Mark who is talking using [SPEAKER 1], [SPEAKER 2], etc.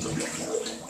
[SPEAKER 1] やった